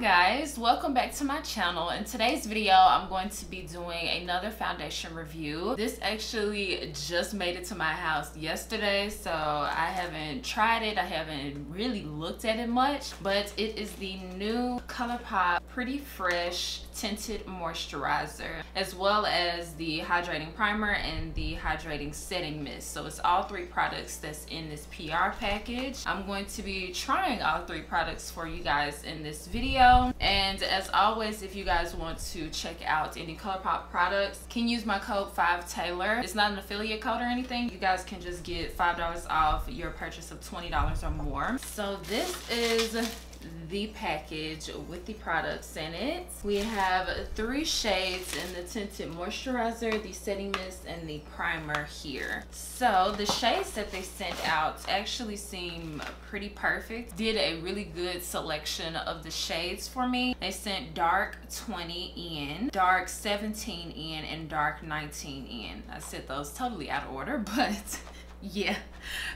Guys, welcome back to my channel. In today's video, I'm going to be doing another foundation review. This actually just made it to my house yesterday, so I haven't tried it. I haven't really looked at it much, but it is the new ColourPop Pretty Fresh tinted moisturizer as well as the hydrating primer and the hydrating setting mist so it's all three products that's in this PR package I'm going to be trying all three products for you guys in this video and as always if you guys want to check out any ColourPop products can use my code 5Taylor it's not an affiliate code or anything. You guys can just get five dollars off your purchase of $20 or more. So this is the package with the products in it. We have three shades in the tinted moisturizer, the setting mist, and the primer here. So the shades that they sent out actually seem pretty perfect. Did a really good selection of the shades for me. They sent dark 20N, dark 17N, and dark 19N. I said those totally out of order, but yeah.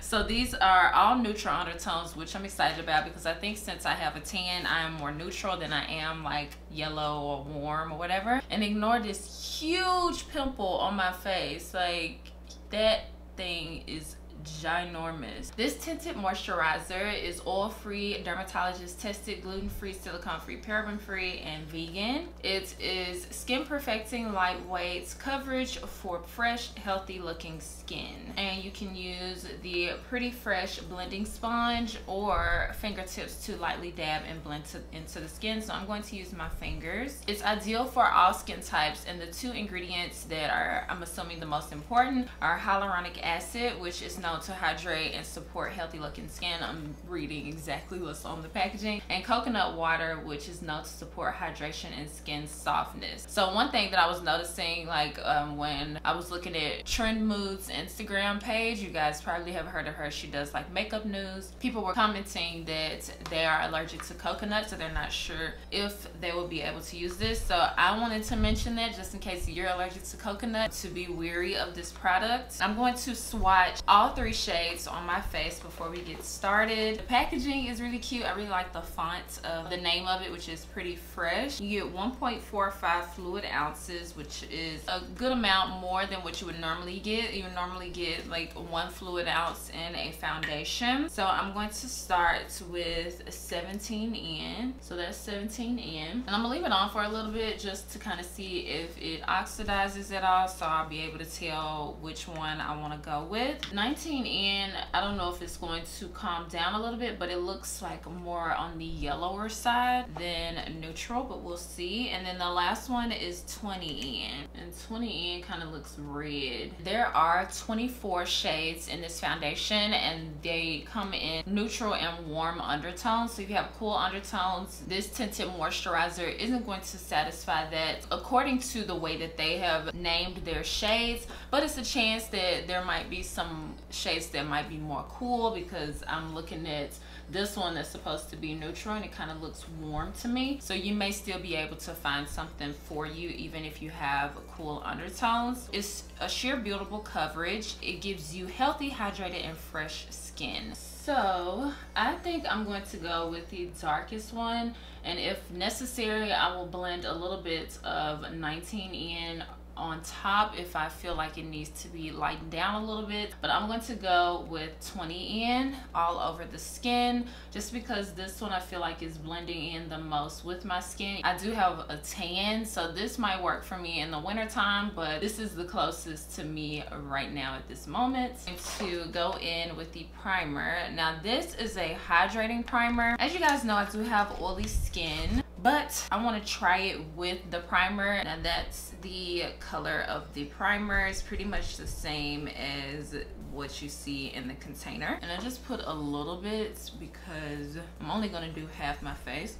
So these are all neutral undertones which i'm excited about because i think since i have a tan i am more neutral than i am like yellow or warm or whatever. And ignore this huge pimple on my face. Like that thing is ginormous. This tinted moisturizer is oil-free, dermatologist tested, gluten-free, silicone-free, paraben-free, and vegan. It is skin perfecting lightweight coverage for fresh, healthy looking skin. And you can use the Pretty Fresh blending sponge or fingertips to lightly dab and blend to, into the skin. So I'm going to use my fingers. It's ideal for all skin types and the two ingredients that are, I'm assuming the most important, are hyaluronic acid, which is known to hydrate and support healthy looking skin. I'm reading exactly what's on the packaging. And coconut water, which is known to support hydration and skin softness. So one thing that I was noticing like um, when I was looking at Trend Mood's Instagram page, you guys probably have heard of her. She does like makeup news. People were commenting that they are allergic to coconut, so they're not sure if they will be able to use this. So I wanted to mention that just in case you're allergic to coconut to be weary of this product. I'm going to swatch all three shades on my face before we get started. The packaging is really cute. I really like the font of the name of it, which is pretty fresh. You get 1.45 fluid ounces, which is a good amount more than what you would normally get. You normally get like one fluid ounce in a foundation. So I'm going to start with 17N. So that's 17N. And I'm gonna leave it on for a little bit just to kind of see if it oxidizes at all. So I'll be able to tell which one I wanna go with. 19 in, I don't know if it's going to calm down a little bit, but it looks like more on the yellower side than neutral, but we'll see. And then the last one is 20N, and 20N kind of looks red. There are 24 shades in this foundation, and they come in neutral and warm undertones. So if you have cool undertones, this tinted moisturizer isn't going to satisfy that according to the way that they have named their shades, but it's a chance that there might be some shades that might be more cool because I'm looking at this one that's supposed to be neutral and it kind of looks warm to me. So you may still be able to find something for you even if you have cool undertones. It's a sheer buildable coverage. It gives you healthy, hydrated, and fresh skin. So I think I'm going to go with the darkest one and if necessary I will blend a little bit of 19N on top if I feel like it needs to be lightened down a little bit. But I'm going to go with 20N all over the skin just because this one I feel like is blending in the most with my skin. I do have a tan so this might work for me in the winter time but this is the closest to me right now at this moment. To go in with the primer. Now this is a hydrating primer. As you guys know I do have oily skin but I want to try it with the primer. And that's the color of the primer. Is pretty much the same as what you see in the container. And I just put a little bit because I'm only gonna do half my face.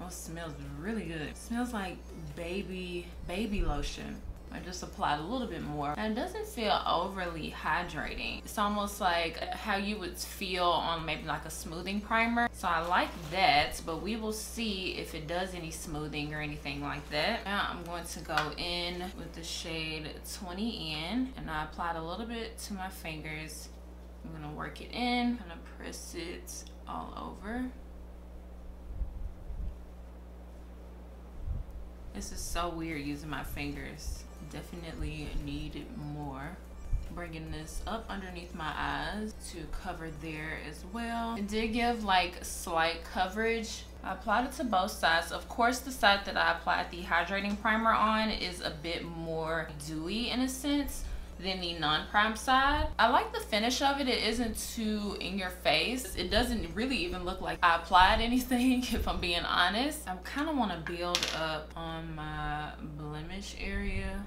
Oh it smells really good. It smells like baby baby lotion I just applied a little bit more. And it doesn't feel overly hydrating. It's almost like how you would feel on maybe like a smoothing primer. So I like that, but we will see if it does any smoothing or anything like that. Now I'm going to go in with the shade 20N and I applied a little bit to my fingers. I'm gonna work it in, I'm gonna press it all over. This is so weird using my fingers. Definitely need more bringing this up underneath my eyes to cover there as well. It did give like slight coverage. I applied it to both sides. Of course, the side that I applied the hydrating primer on is a bit more dewy in a sense than the non-prime side. I like the finish of it. It isn't too in your face. It doesn't really even look like I applied anything if I'm being honest. I kind of want to build up on my blemish area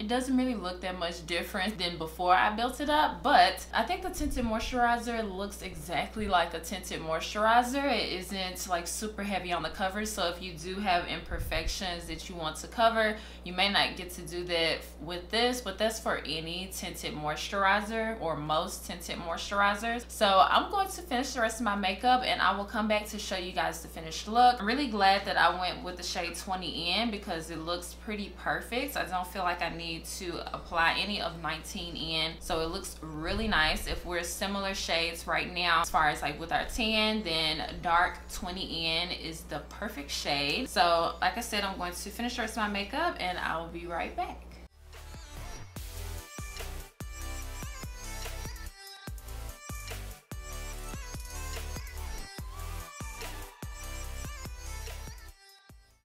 it doesn't really look that much different than before I built it up, but I think the tinted moisturizer looks exactly like a tinted moisturizer. It isn't like super heavy on the cover, so if you do have imperfections that you want to cover, you may not get to do that with this, but that's for any tinted moisturizer or most tinted moisturizers. So I'm going to finish the rest of my makeup and I will come back to show you guys the finished look. I'm really glad that I went with the shade 20N because it looks pretty perfect. I don't feel like I need need to apply any of 19N. So it looks really nice. If we're similar shades right now, as far as like with our tan, then dark 20N is the perfect shade. So like I said, I'm going to finish the rest of my makeup and I will be right back.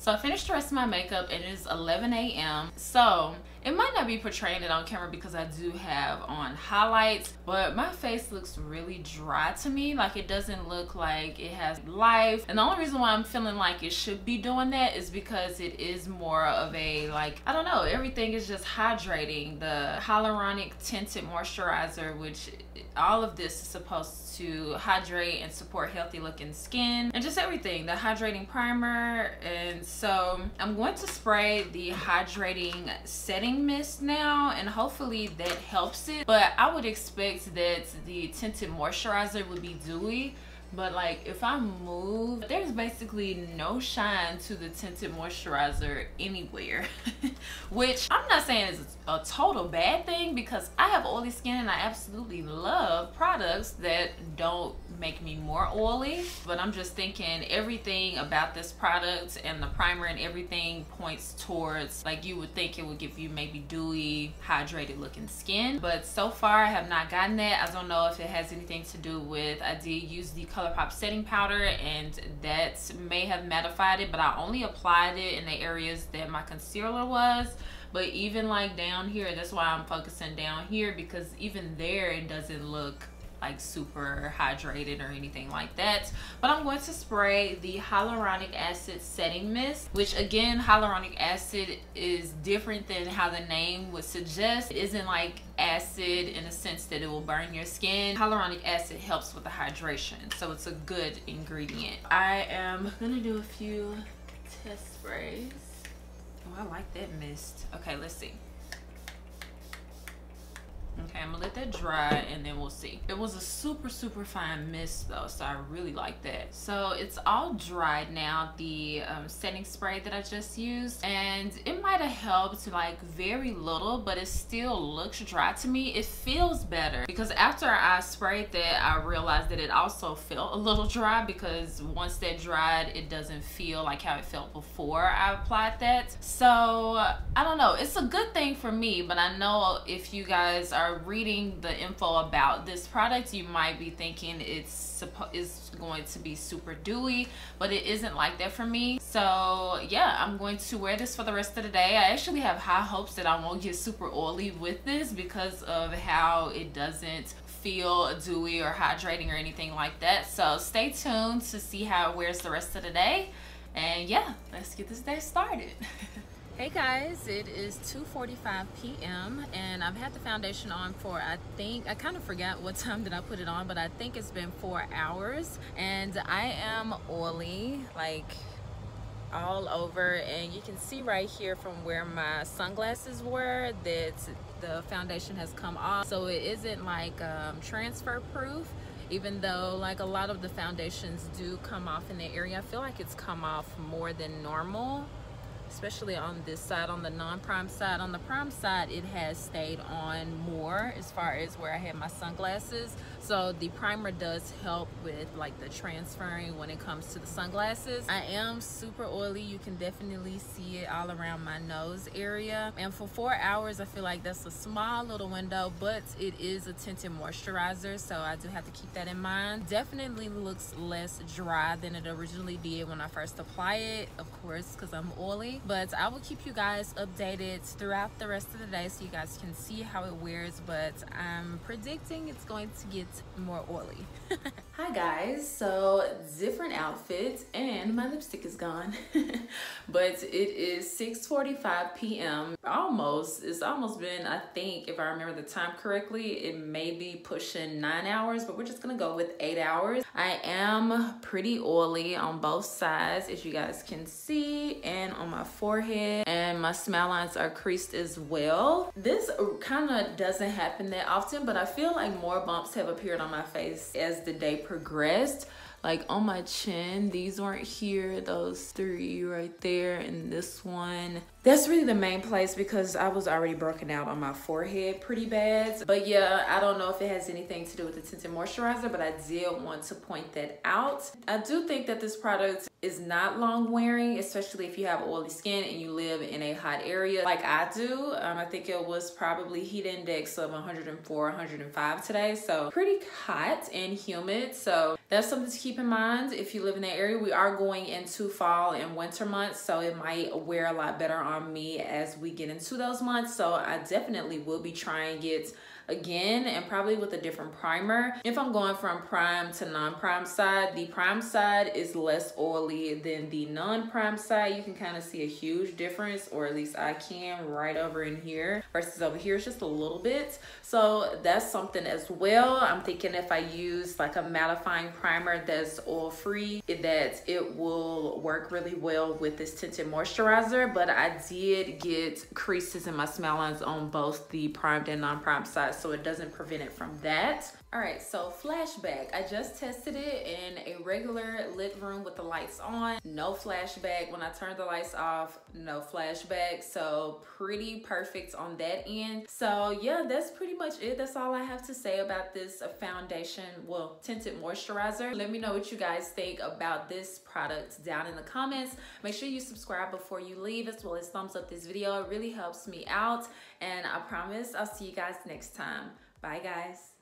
So I finished the rest of my makeup. It is 11 a.m. So it might not be portraying it on camera because I do have on highlights, but my face looks really dry to me. Like it doesn't look like it has life. And the only reason why I'm feeling like it should be doing that is because it is more of a like, I don't know, everything is just hydrating. The hyaluronic tinted moisturizer, which all of this is supposed to hydrate and support healthy looking skin and just everything the hydrating primer and so i'm going to spray the hydrating setting mist now and hopefully that helps it. But i would expect that the tinted moisturizer would be dewy but like if I move, there's basically no shine to the tinted moisturizer anywhere. Which I'm not saying is a total bad thing because I have oily skin and I absolutely love products that don't make me more oily. But I'm just thinking everything about this product and the primer and everything points towards like you would think it would give you maybe dewy hydrated looking skin. But so far I have not gotten that. I don't know if it has anything to do with I did use the ColourPop setting powder and that may have mattified it but I only applied it in the areas that my concealer was. But even like down here that's why I'm focusing down here because even there it doesn't look like super hydrated or anything like that. But i'm going to spray the hyaluronic acid setting mist which again hyaluronic acid is different than how the name would suggest. It isn't like acid in the sense that it will burn your skin. Hyaluronic acid helps with the hydration so it's a good ingredient. I am gonna do a few test sprays. Oh i like that mist. Okay let's see Okay, I'm gonna let that dry and then we'll see. It was a super, super fine mist though, so I really like that. So it's all dried now, the um, setting spray that I just used. And it might have helped like very little, but it still looks dry to me. It feels better because after I sprayed that, I realized that it also felt a little dry because once that dried, it doesn't feel like how it felt before I applied that. So I don't know, it's a good thing for me, but I know if you guys are are reading the info about this product, you might be thinking it's is going to be super dewy, but it isn't like that for me. So yeah, I'm going to wear this for the rest of the day. I actually have high hopes that I won't get super oily with this because of how it doesn't feel dewy or hydrating or anything like that. So stay tuned to see how it wears the rest of the day. And yeah, let's get this day started. Hey guys, it is 2.45 p.m. and I've had the foundation on for I think, I kind of forgot what time did I put it on, but I think it's been four hours. And I am oily, like all over. And you can see right here from where my sunglasses were that the foundation has come off. So it isn't like um, transfer proof even though like a lot of the foundations do come off in the area. I feel like it's come off more than normal especially on this side on the non-prime side on the prime side it has stayed on more as far as where I had my sunglasses So the primer does help with like the transferring when it comes to the sunglasses. I am super oily. You can definitely see it all around my nose area. And for four hours, I feel like that's a small little window, but it is a tinted moisturizer. So I do have to keep that in mind. Definitely looks less dry than it originally did when I first apply it, of course, because I'm oily. But I will keep you guys updated throughout the rest of the day so you guys can see how it wears. But I'm predicting it's going to get more oily. Hi guys, so different outfits and my lipstick is gone. but it is 6.45 p.m. Almost, it's almost been, I think, if I remember the time correctly, it may be pushing nine hours, but we're just gonna go with eight hours. I am pretty oily on both sides, as you guys can see, and on my forehead, and my smile lines are creased as well. This kind of doesn't happen that often, but I feel like more bumps have appeared on my face as the day progressed like on my chin. These weren't here those three right there and this one that's really the main place because I was already broken out on my forehead pretty bad. But yeah I don't know if it has anything to do with the tinted moisturizer but I did want to point that out. I do think that this product is not long wearing especially if you have oily skin and you live in a hot area like I do. Um, I think it was probably heat index of 104 105 today. So pretty hot and humid. So that's something to keep in mind. If you live in that area. We are going into fall and winter months, so it might wear a lot better me as we get into those months. So I definitely will be trying it again and probably with a different primer. If I'm going from prime to non-prime side, the prime side is less oily than the non-prime side. You can kind of see a huge difference or at least I can right over in here versus over here it's just a little bit. So that's something as well. I'm thinking if I use like a mattifying primer that's oil free that it will work really well with this tinted moisturizer but I did get creases in my smile lines on both the primed and non-primed side so it doesn't prevent it from that. All right, so flashback. I just tested it in a regular lit room with the lights on. No flashback. When I turned the lights off, no flashback. So pretty perfect on that end. So yeah, that's pretty much it. That's all I have to say about this foundation, well, tinted moisturizer. Let me know what you guys think about this product down in the comments. Make sure you subscribe before you leave as well as thumbs up this video. It really helps me out. And I promise I'll see you guys next time. Bye guys.